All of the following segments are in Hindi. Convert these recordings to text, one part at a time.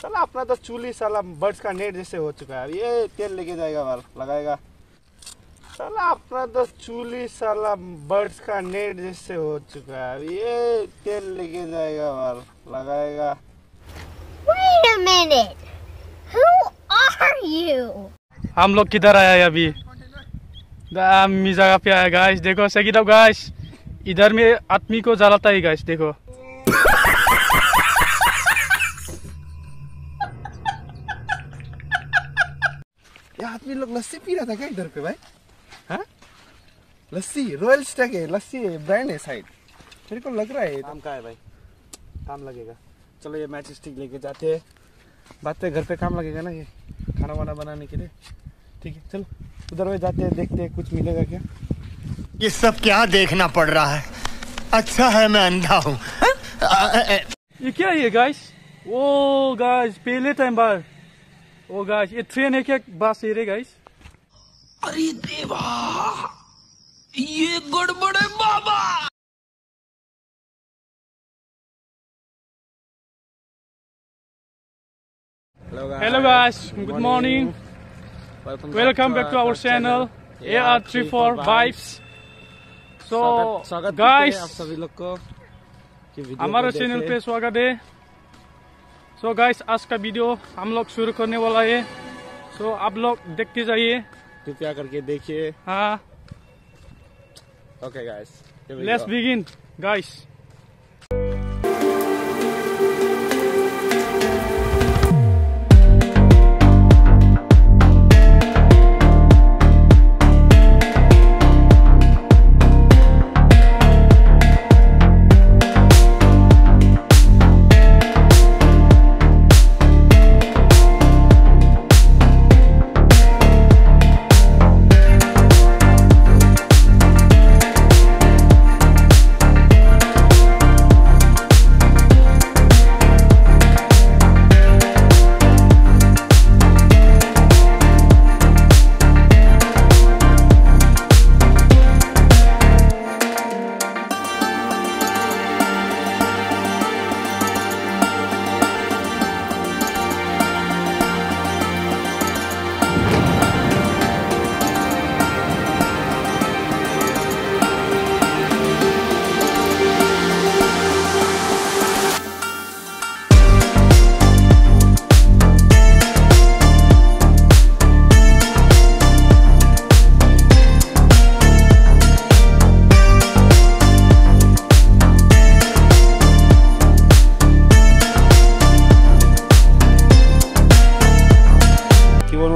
साला अपना तो चूली साला बर्ड्स का नेट जैसे हो चुका है। ये तेल लेके जाएगा बाल लगाएगा। साला अपना तो चूली साला बर्ड्स का नेट जैसे हो चुका है। ये तेल लेके जाएगा बाल लगाएगा। Wait a minute. Who are you? हम लोग किधर आया है अभी? दामी जगह पे आया गाइस देखो सही तो गाइस इधर में आदमी को जलाता है गाइस देखो। ये आदमी लोग लस्सी पी रहा था क्या इधर पे भाई? हाँ? लस्सी रॉयल स्टैक है लस्सी है ब्रांड है साइड मेरे को लग रहा है काम का है भाई? काम लगेगा। चलो ये मैच स्टिक लेके जाते हैं। बात पे घर पे काम लगेगा ना ये खाना वाना बनाने के लिए। ठीक है चलो। उधर में जाते हैं देखते हैं कुछ मिलेगा क्या। ये सब क्या देखना पड़ रहा है? अच्छा है मैं अंधा हूँ। ये क्या है गाइस ओ गाइस पहले टाइम बाद ओ गाइस ये ट्रेन है क्या? बस ये रे गाइस अरे देवा ये गड़बड़ है बाबा hello guys good morning welcome back to our channel A R three four five so guys आप सभी लोग को हमारे चैनल पे स्वागत है। सो गाइस आज का वीडियो हम लोग शुरू करने वाला है। सो so, आप लोग देखते जाइए। कृपया करके देखिए। हाँ। Okay guys let's begin guys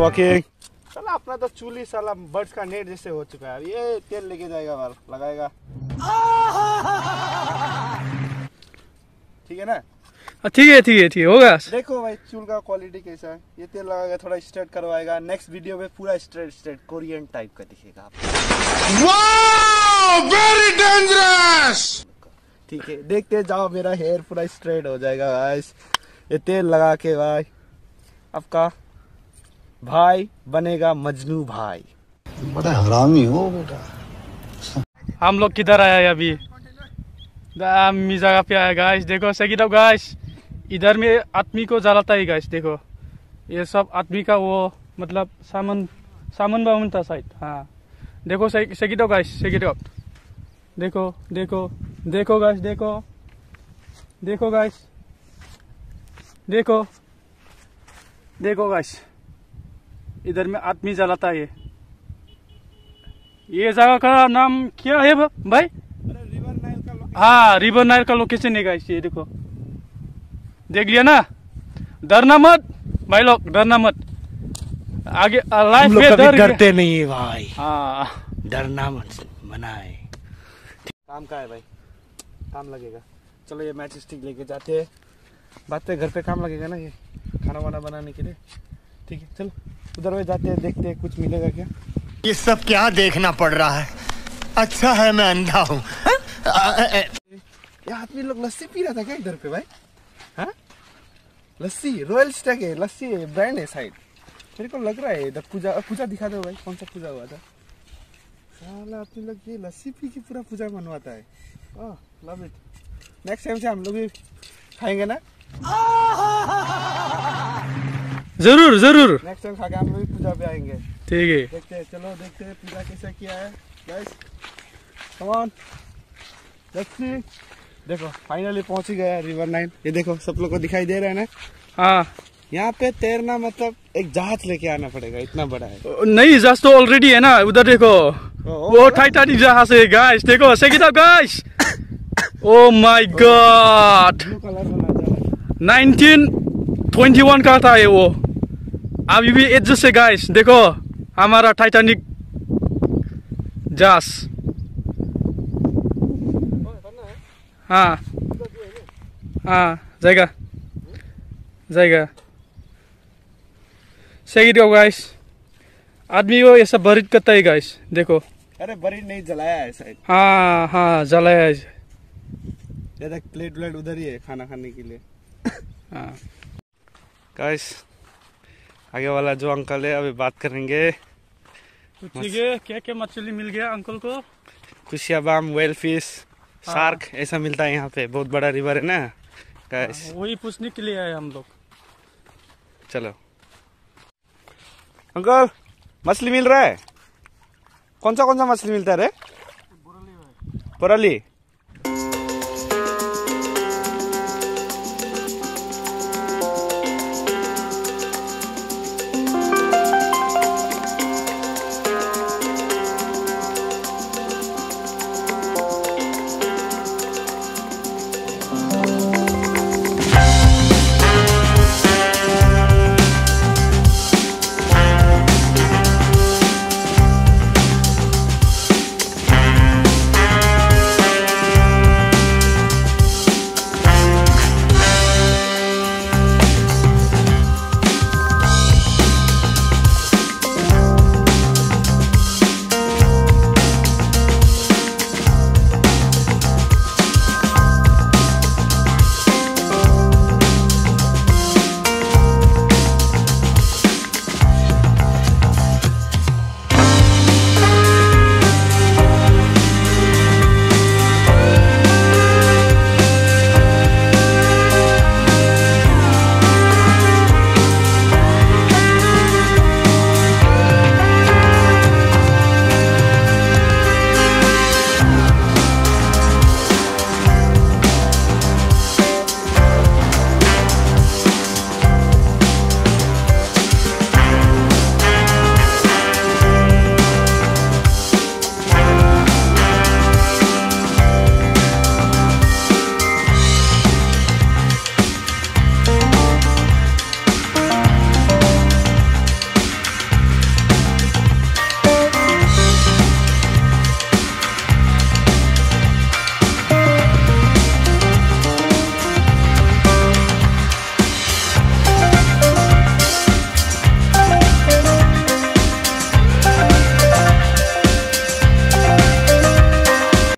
walking साला अपना तो चूली साला बर्ड्स का नेट जैसे हो चुका है। ये तेल लेके जाएगा बाल लगाएगा। ठीक है ना? ठीक है ठीक है ठीक है होगा। देखो भाई चूल का क्वालिटी कैसा है। ये तेल लगाएगा थोड़ा स्ट्रेट करवाएगा। नेक्स्ट वीडियो में पूरा स्ट्रेट स्ट्रेट कोरियन टाइप का दिखेगा। वेरी डेंजरस ठीक है देखते जाओ मेरा हेयर पूरा स्ट्रेट हो जाएगा गाइस ये तेल लगा के भाई। आपका भाई बनेगा मजनू भाई। बड़ा हरामी हो बेटा। हम लोग किधर आया है अभी? दामी जगह पे आया गाइस देखो सही तो गाइस इधर में आदमी को जलाता है गाइस देखो। ये सब आदमी का वो मतलब सामान सामान वामन था शायद हाँ। देखो सही सही तो गाइस सही तो। देखो देखो देखो गाइस देखो। देखो गाइस देखो। देखो गाइस इधर में आदमी जलाता है। ये जगह का नाम क्या है भाई? रिवर नाइल का हाँ रिवर नाइल का लोकेशन है गाइस ये देखो। देख लिया ना? डरना मत। भाई लोग डरना मत। आगे लाइफ में डर डरते नहीं भाई। हाँ। डरना मत बनाए काम का है भाई। काम लगेगा। चलो ये मैच स्टिक लेके जाते हैं। बात पे घर पे काम लगेगा ना ये खाना वाना बनाने के लिए। ठीक है चलो। उधर में जाते हैं देखते हैं कुछ मिलेगा क्या? ये सब क्या देखना पड़ रहा है? अच्छा है मैं अंधा हूँ। ये आदमी लोग लस्सी पी रहा था क्या इधर पे भाई? हाँ? लस्सी रॉयल स्टैक है लस्सी है ब्रांड है साइड मेरे को लग रहा है इधर पूजा पूजा दिखा दो भाई कौन सा पूजा हुआ था? साला आदमी लोग ये लस्सी पी के पूरा पूजा मनवाता है। लव इट नेक्स्ट टाइम से हम लोग भी खाएँगे ना? ज़रूर ज़रूर। नेक्स्ट टाइम हम लोग पूजा पे आएँगे। ठीक है। देखते हैं चलो देखते हैं पूजा कैसे किया है। Guys come on let's see देखो फाइनली पहुँच ही गया रिवर नाइन ये देखो सब लोग को दिखाई दे रहा है ना? हाँ। यहाँ पे तैरना मतलब एक जहाज़ लेके आना पड़ेगा इतना बड़ा है। नहीं जहाज़ तो ऑलरेडी है ना उधर देखो। वो टाइटानिक जहाज़ है गाइस देखो guys oh my god blue colour बना 1921 का था ये वो। अभी भी एडजस्ट है गाइस देखो हमारा टाइटैनिक जहाज़ हाँ। हाँ जाएगा। जाएगा। सही दो गाइस आदमी ये सब बरित करता है गाइस देखो। अरे बड़ी नहीं जलाया है शायद। हाँ हाँ जलाया है। ये देख प्लेट व्लेट उधर ही है खाना खाने के लिए। हाँ। गाइस आगे वाला जो अंकल है अभी बात करेंगे। तो ठीक है क्या क्या मछली मिल गया अंकल को? कुशियाबाम वेल फ़िश शार्क ऐसा मिलता है यहाँ पे। बहुत बड़ा रिवर है ना गाइस वही पूछने के लिए आए हम लोग। चलो। अंकल मछली मिल रहा है? कौन सा कौन सा मछली मिलता है रे? पुराली